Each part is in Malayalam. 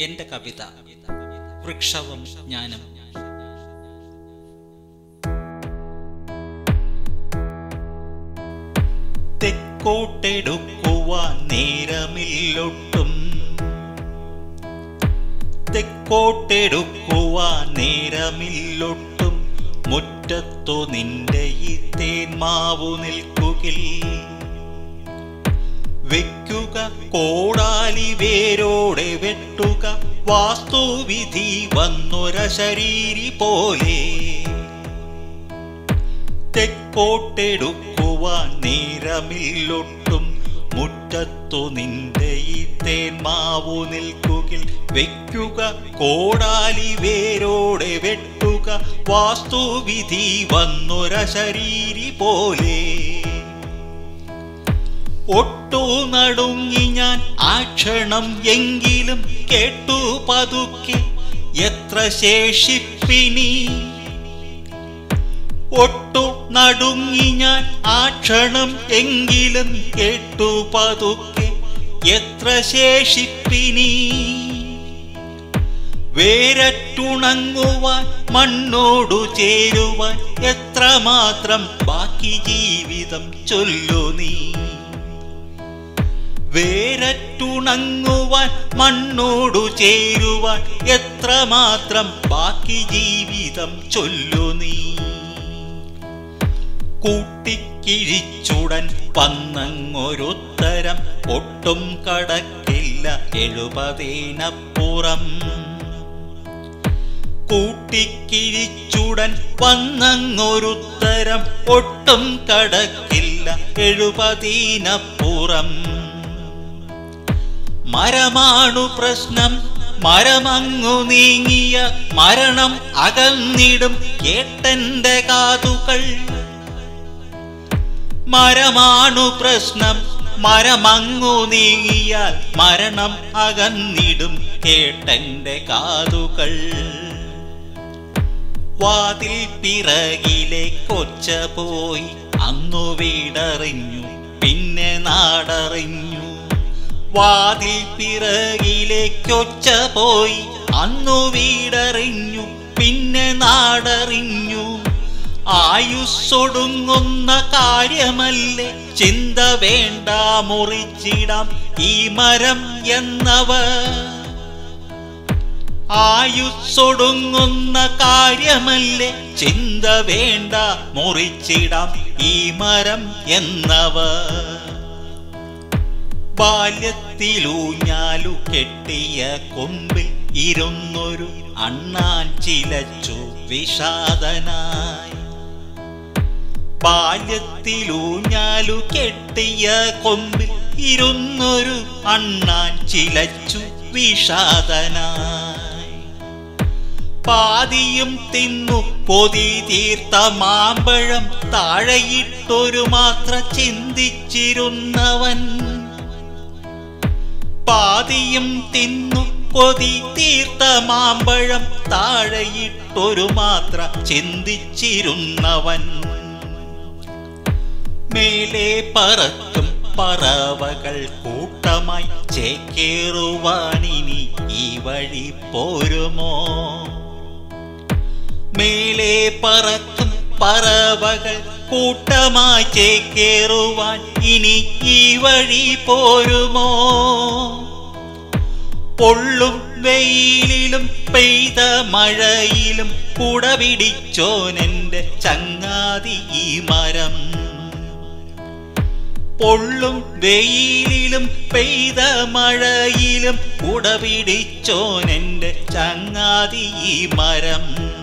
എന്റെ കവിത വൃക്ഷവും ജ്ഞാനം തെക്കോട്ടെടുക്കുവാൻ നേരമില്ലൊട്ടും. തെക്കോട്ടെടുക്കുവാൻ നേരമില്ലൊട്ടും. മുറ്റത്തു നിന്റെ ഈ തേന്മാവു നിൽക്കുകിൽ. വെക്കുക കോടാലി വേരോടെ വെട്ടുക. വാസ്തുവിധി വന്നൊര ശരീരി പോലെ. തെക്കോട്ടെടുക്കുവാൻ നേരമില്ലൊട്ടും. മുറ്റത്തു നിന്റെ ഈ തേന്മാവു നിൽക്കുകിൽ വെക്കുക കോടാലി വേരോടെ വെട്ടുക. വാസ്തുവിധി വന്നൊര ശരീരി പോലെ. ഒട്ടു നടുങ്ങി ഞാൻ ആ ക്ഷണം എങ്കിലും കേട്ടു പതുക്കെ. എത്ര ശേഷിപ്പിനി? ഒട്ടു നടുങ്ങി ഞാൻ ആ ക്ഷണം എങ്കിലും കേട്ടു പതുക്കെ. എത്ര ശേഷിപ്പിനി? വേരറ്റുണങ്ങുവാൻ മണ്ണോടു ചേരുവാൻ എത്രമാത്രം ബാക്കി ജീവിതം ചൊല്ലു നീ വേരറ്റുണങ്ങുവാൻ മണ്ണോടു ചേരുവാൻ എത്രമാത്രം ബാക്കി ജീവിതം ചൊല്ലു നീ. കൂട്ടിക്കിഴിച്ചുടൻ വന്നങ്ങൊരുത്തരം ഒട്ടും കടക്കില്ല എഴുപതിനപ്പുറം. കൂട്ടിക്കിഴിച്ചുടൻ വന്നങ്ങൊരുത്തരം ഒട്ടും കടക്കില്ല എഴുപതിനപ്പുറം. മരമാണു പ്രശ്നം. മരമങ്ങു നീങ്ങിയ മരണം അകന്നിടും കേട്ടന്റെ കാതുകൾ. മരമാണു പ്രശ്നം. മരമങ്ങു നീങ്ങിയ മരണം അകന്നിടും കേട്ടന്റെ കാതുകൾ. വാതിൽ പിറകിലെ കൊച്ച പോയി അന്നു വീടറിഞ്ഞു പിന്നെ നാടറിഞ്ഞു. വാതിൽ പിറകിലേക്കൊച്ച കൊച്ച പോയി. അന്നു വീടറിഞ്ഞു പിന്നെ നാടറിഞ്ഞു. ആയുസ്സൊടുങ്ങുന്ന കാര്യമല്ലേ? ചിന്ത വേണ്ട മുറിച്ചിടാം ഈ മരം എന്നവ ആയുസ്സൊടുങ്ങുന്ന കാര്യമല്ലേ? ചിന്ത വേണ്ട മുറിച്ചിടാം ഈ മരം എന്നവർ. ബാല്യത്തിലൂഞ്ഞാലു കെട്ടിയ കൊമ്പിൽ ഇരുന്നൊരു അണ്ണാൻ ചിലച്ചു വിഷാദനായി. ബാല്യത്തിലൂഞ്ഞാലു കെട്ടിയ കൊമ്പിൽ ഇരുന്നൊരു അണ്ണാൻ ചിലച്ചു വിഷാദനായി. പാതിയും തിന്നു പൊതി തീർത്ത മാമ്പഴം താഴെയിട്ടൊരു മാത്ര ചിന്തിച്ചിരുന്നവൻ പാതിയും തിന്നു കൊതി തീർത്ത മാമ്പഴം താഴെയിട്ടൊരു മാത്ര ചിന്തിച്ചിരുന്നവൻ. മേലെ പറക്കും പറവകൾ കൂട്ടമായി ചേക്കേറുവാനിനി ഈ വഴി പോരുമോ? മേലെ പറക്കും പറവകൾ കൂട്ടമായി ചേക്കേറുവാൻ ഇനി ഈ വഴി പോരുമോ? പൊള്ളും വെയിലിലും പെയ്ത മഴയിലും കുട ചങ്ങാതി ഈ മരം. പൊള്ളും വെയിലിലും പെയ്ത മഴയിലും കുട ചങ്ങാതി ഈ മരം.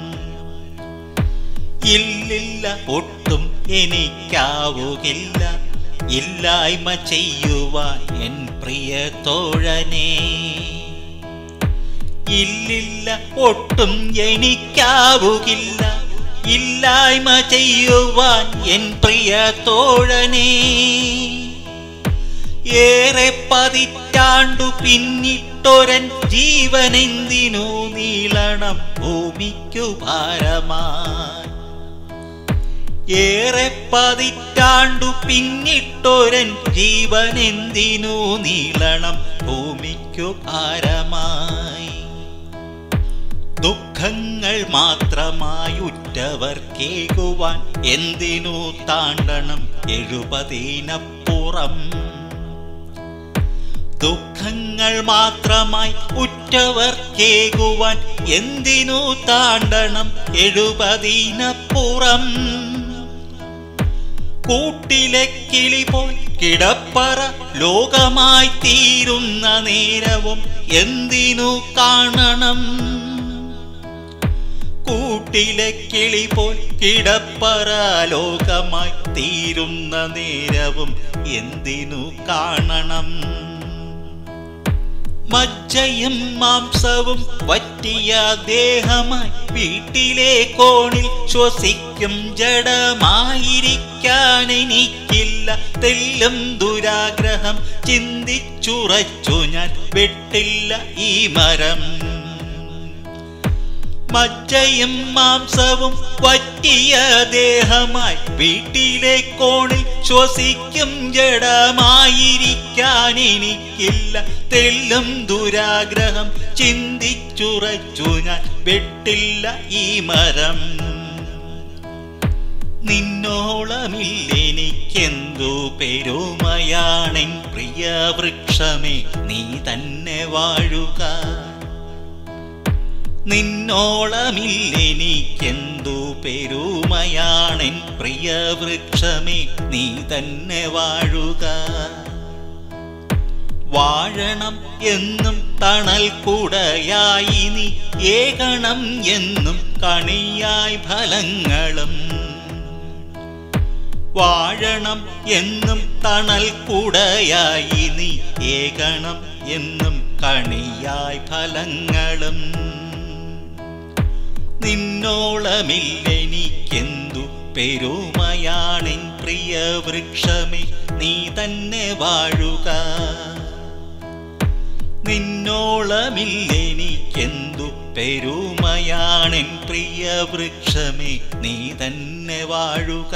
ഇല്ലില്ല ഒട്ടും എനിക്കാവുകില്ല. ഇല്ലായ്മ ചെയ്യുവാൻ എൻ പ്രിയ തോഴനേ. ഇല്ലില്ല ഒട്ടും എനിക്കാവുകില്ല ഇല്ലായ്മ ചെയ്യുവാൻ എൻ പ്രിയ തോഴനേ. ഏറെ പതിറ്റാണ്ടു പിന്നിട്ടൊരൻ ജീവനെന്തിനു നീളണം ഭൂമിക്കു ഭാരമായി ഏറെ പതിറ്റാണ്ടു പിന്നിട്ടൊരൻ ജീവനെന്തിനു നീളണം ഭൂമിക്കു ഭാരമായി ദുഃഖങ്ങൾ മാത്രമായുറ്റവർ കേകുവാൻ എന്തിനു താണ്ടണം എഴുപതിനപ്പുറം? ദുഃഖങ്ങൾ മാത്രമായി ഉറ്റവർ കേകുവാൻ എന്തിനു താണ്ടണം എഴുപതിനപ്പുറം? കൂട്ടിലെ കിളി പോൽ കിടപ്പറ ലോകമായി തീരുന്ന നേരവും എന്തിനു കാണണം? കൂട്ടിലെ കിളി പോൽ കിടപ്പറാലോകമായി തീരുന്ന നേരവും എന്തിനു കാണണം? മജ്ജയും മാംസവും വറ്റിയ ദേഹമായി വീട്ടിലെ കോണിൽ ശ്വസിക്കും ജഡമായിരിക്കാൻ എനിക്കില്ല തെല്ലും ദുരാഗ്രഹം ചിന്തിച്ചുറച്ചു ഞാൻ വെട്ടില്ല ഈ മരം. മജ്ജയും മാംസവും പറ്റിയ ദേഹമായി വീട്ടിലെ കോണിൽ ശ്വസിക്കും ജഡമായിരിക്കാൻ എനിക്കില്ല തെല്ലും ദുരാഗ്രഹം ചിന്തിച്ചുറച്ചു ഞാൻ വെട്ടില്ല ഈ മരം. നിന്നോളമില്ലെനിക്കെന്തു പെരുമയാണെൻ പ്രിയ വൃക്ഷമേ നീ തന്നെ വാഴുക. നിന്നോളമില്ലെനിക്കെന്തു പെരുമയാണെൻ പ്രിയ വൃക്ഷമേ നീ തന്നെ വാഴുക. വാഴണം എന്നും തണൽ കൂടയായി നീ ഏകണം എന്നും കണിയായി ഫലങ്ങളും. വാഴണം എന്നും തണൽ കൂടയായി നീ ഏകണം എന്നും കണിയായി ഫലങ്ങളും. നിന്നോളമില്ലെനിക്കെന്തു പെരുമയാണിൻ പ്രിയ വൃക്ഷമേ നീ തന്നെ വാഴുക. നിന്നോളമില്ലെനിക്കെന്തു പെരുമയാണിൻ പ്രിയ വൃക്ഷമേ നീ തന്നെ വാഴുക.